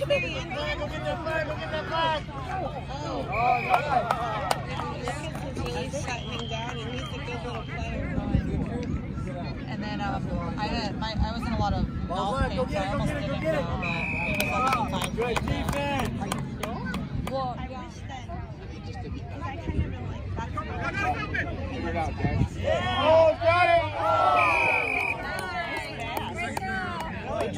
the very end. Go get that flag. Go get that flag. Oh. Oh, really shutting him down, and he's a good little player. And then um, I had my I was in a lot of golf Go games. get I it, go almost get it, go didn't get it. but it was like two times. Good defense. Well, I yeah. wish that. Because I kind of been like, basketball. Figure it out, guys. Oh, got it. Good try, boys. I know, right? Just tell him to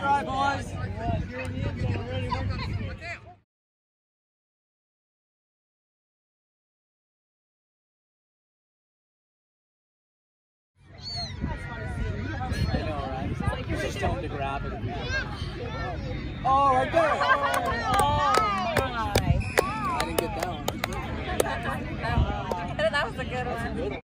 grab it. Oh, right there. Oh, my. I didn't get that one. That was a good one.